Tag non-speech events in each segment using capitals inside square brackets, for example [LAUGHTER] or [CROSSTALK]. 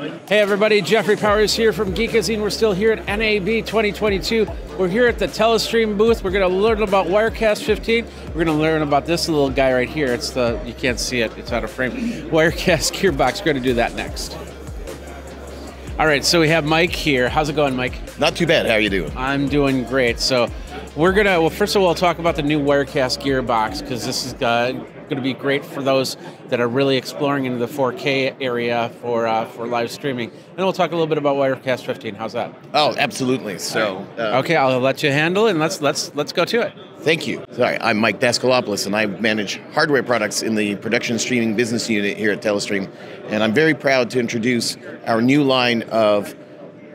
Hey everybody, Jeffrey Powers here from Geekazine. We're still here at NAB 2022. We're here at the Telestream booth. We're going to learn about Wirecast 15. We're going to learn about this little guy right here. It's the you can't see it; it's out of frame. Wirecast [LAUGHS] Gearbox. We're going to do that next. All right, so we have Mike here. How's it going, Mike? Not too bad. How are you doing? I'm doing great. So we're gonna well, first of all, we'll talk about the new Wirecast Gearbox because this is uh, going to be great for those that are really exploring into the 4K area for uh, for live streaming. And we'll talk a little bit about Wirecast 15. How's that? Oh, absolutely. So, uh, okay, I'll let you handle it, and let's let's let's go to it. Thank you. Sorry, I'm Mike Daskalopoulos, and I manage hardware products in the production streaming business unit here at Telestream. And I'm very proud to introduce our new line of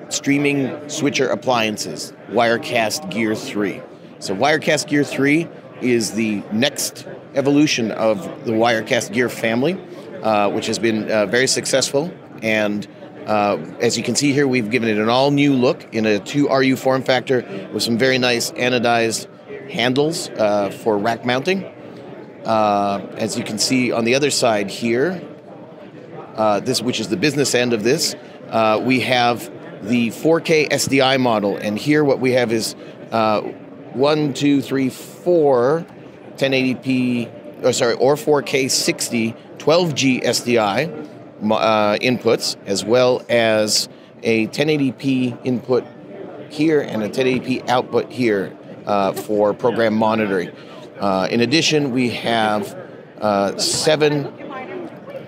streaming switcher appliances, Wirecast Gear 3. So, Wirecast Gear 3 is the next evolution of the Wirecast Gear family, uh, which has been uh, very successful. And uh, as you can see here, we've given it an all new look in a 2RU form factor with some very nice anodized handles uh, for rack mounting. Uh, as you can see on the other side here, uh, this which is the business end of this, we have the 4K SDI model, and here what we have is one, two, three, four 1080p, or sorry, or 4K 60 12G SDI uh, inputs, as well as a 1080p input here and a 1080p output here uh, for program monitoring. Uh, in addition, we have uh, seven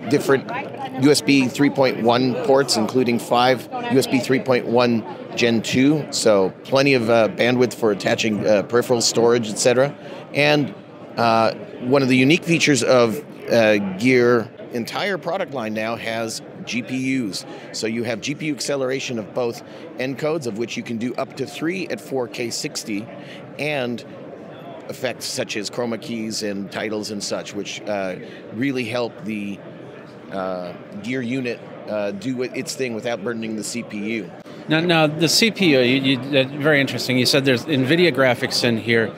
different USB 3.1 ports, including five USB 3.1 Gen 2, so plenty of uh, bandwidth for attaching uh, peripheral storage, etc. And uh, one of the unique features of uh, Gear entire product line now has GPUs. So you have GPU acceleration of both encodes, of which you can do up to three at 4K 60, and effects such as chroma keys and titles and such, which uh, really help the uh, Gear unit uh, do its thing without burdening the CPU. Now, now the CPU, you, you, very interesting. You said there's NVIDIA graphics in here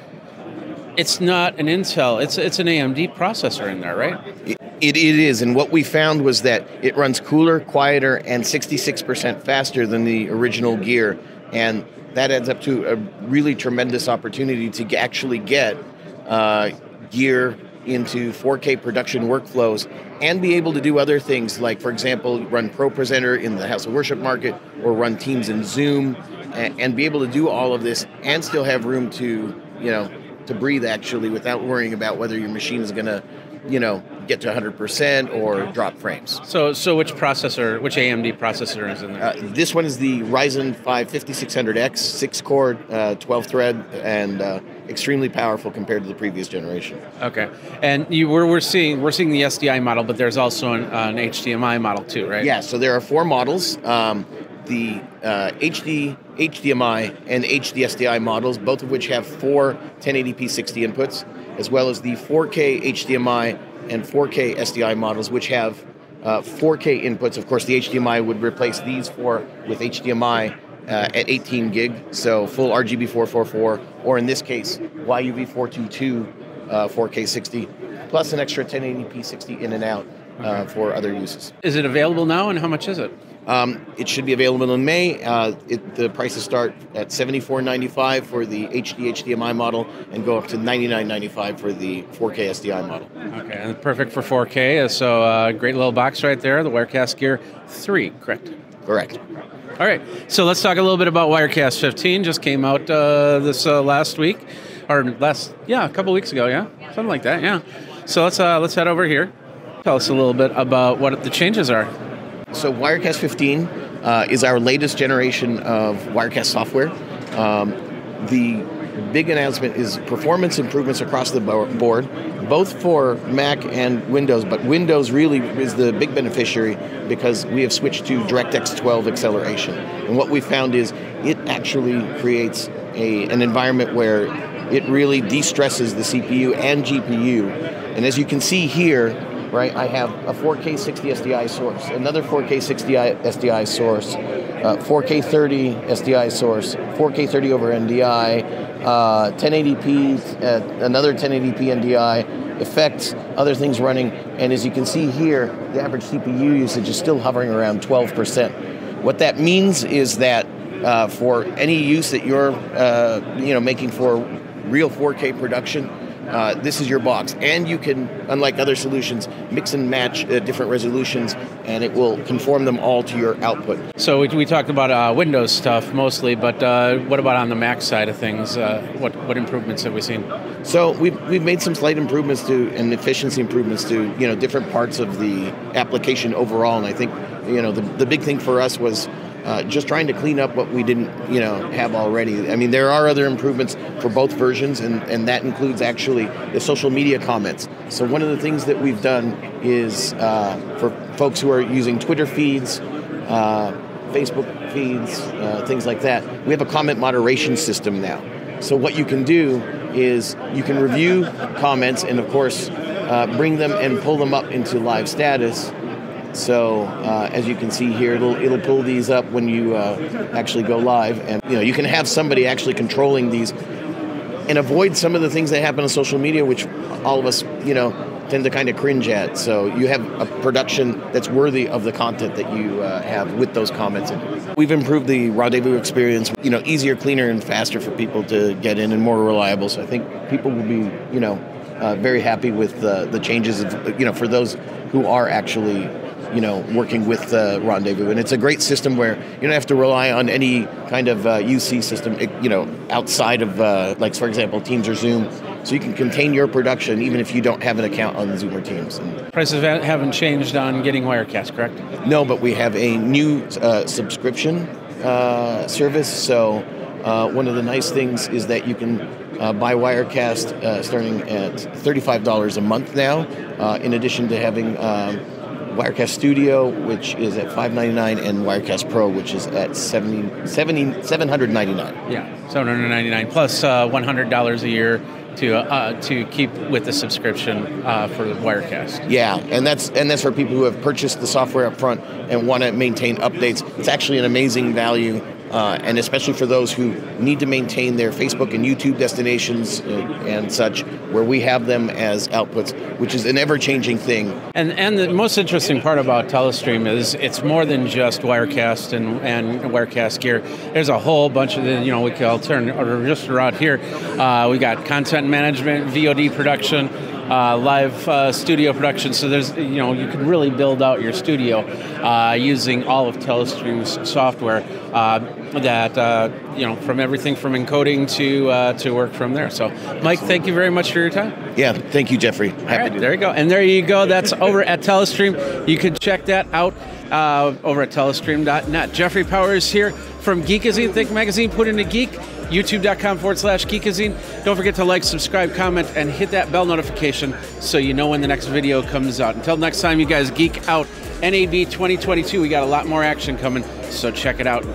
it's not an Intel, it's, it's an AMD processor in there, right? It, it, is, and what we found was that it runs cooler, quieter, and 66% faster than the original gear. And that adds up to a really tremendous opportunity to actually get uh, gear into 4K production workflows and be able to do other things like, for example, run ProPresenter in the House of Worship market or run Teams in Zoom and, and be able to do all of this and still have room to, you know, to breathe actually without worrying about whether your machine is going to you know get to 100% or drop frames. So so which processor, which AMD processor is in there? Uh, this one is the Ryzen 5 5600X, 6 core, uh, 12 thread and uh, extremely powerful compared to the previous generation. Okay. And you we're, we're seeing we're seeing the SDI model, but there's also an, an HDMI model too, right? Yeah, so there are four models. Um, the uh, HD, HDMI, and HDSDI models, both of which have four 1080p 60 inputs, as well as the 4K HDMI and 4K SDI models, which have uh, 4K inputs. Of course, the HDMI would replace these four with HDMI uh, at 18 gig, so full RGB 444, or in this case, YUV 422 uh, 4K 60, plus an extra 1080p 60 in and out uh, for other uses. Is it available now, and how much is it? Um, it should be available in May. Uh, it, the prices start at $74.95 for the HD HDMI model and go up to $99.95 for the 4K SDI model. Okay, and perfect for 4K. So, uh, great little box right there, the Wirecast Gear 3, correct? Correct. All right, so let's talk a little bit about Wirecast 15. Just came out uh, this uh, last week, or last, yeah, a couple weeks ago, yeah, something like that, yeah. So let's uh, let's head over here. Tell us a little bit about what the changes are. So Wirecast 15 uh, is our latest generation of Wirecast software. Um, the big announcement is performance improvements across the board, both for Mac and Windows, but Windows really is the big beneficiary because we have switched to DirectX 12 acceleration. And what we found is it actually creates a, an environment where it really de-stresses the CPU and GPU. And as you can see here, right? I have a 4K 60 SDI source, another 4K 60 SDI source, uh, 4K 30 SDI source, 4K 30 over NDI, uh, 1080p, uh, another 1080p NDI, effects, other things running. And as you can see here, the average CPU usage is still hovering around 12%. What that means is that uh, for any use that you're uh, you know making for real 4K production, uh, this is your box. And you can, unlike other solutions, mix and match uh, different resolutions and it will conform them all to your output. So we, we talked about uh, Windows stuff mostly, but uh, what about on the Mac side of things? Uh, what, what improvements have we seen? So we've, we've made some slight improvements to and efficiency improvements to you know different parts of the application overall. And I think you know the, the big thing for us was uh, just trying to clean up what we didn't, you know, have already. I mean, there are other improvements for both versions, and, and that includes actually the social media comments. So one of the things that we've done is uh, for folks who are using Twitter feeds, uh, Facebook feeds, uh, things like that, we have a comment moderation system now. So what you can do is you can review comments and, of course, uh, bring them and pull them up into live status so uh, as you can see here, it'll it'll pull these up when you uh, actually go live, and you know you can have somebody actually controlling these, and avoid some of the things that happen on social media, which all of us you know tend to kind of cringe at. So you have a production that's worthy of the content that you uh, have with those comments. And we've improved the rendezvous experience, you know, easier, cleaner, and faster for people to get in, and more reliable. So I think people will be, you know, uh, very happy with the changes of, you know, for those who are actually you know, working with uh, Rendezvous. And it's a great system where you don't have to rely on any kind of uh, UC system, you know, outside of, uh, like, for example, Teams or Zoom. So you can contain your production even if you don't have an account on Zoom or Teams. And Prices haven't changed on getting Wirecast, correct? No, but we have a new uh, subscription uh, service. So uh, one of the nice things is that you can uh, buy Wirecast uh, starting at $35 a month now, uh, in addition to having um, Wirecast Studio, which is at 599, and Wirecast Pro, which is at 70, 70 $799. Yeah, 799 plus uh, $100 a year to uh, to keep with the subscription uh, for Wirecast. Yeah, and that's and that's for people who have purchased the software up front and want to maintain updates. It's actually an amazing value uh, and especially for those who need to maintain their Facebook and YouTube destinations and, uh, such, where we have them as outputs, which is an ever-changing thing. And and the most interesting part about Telestream is it's more than just Wirecast and, and Wirecast gear. There's a whole bunch of the, you know we can turn or just around here. Uh, we got content management, VOD production uh, live uh, studio production. So there's, you know, you can really build out your studio uh, using all of Telestream's software. Uh, that uh, you know, from everything from encoding to uh, to work from there. So, Mike, thank you very much for your time. Yeah, thank you, Jeffrey. Happy right, there you go, and there you go. That's over at Telestream. You can check that out over at telestream.net. Jeffrey Powers here from Geekazine. Think Magazine put in a geek youtube.com forward slash geekazine. Don't forget to like, subscribe, comment, and hit that bell notification so you know when the next video comes out. Until next time, you guys geek out. NAB 2022, we got a lot more action coming, so check it out.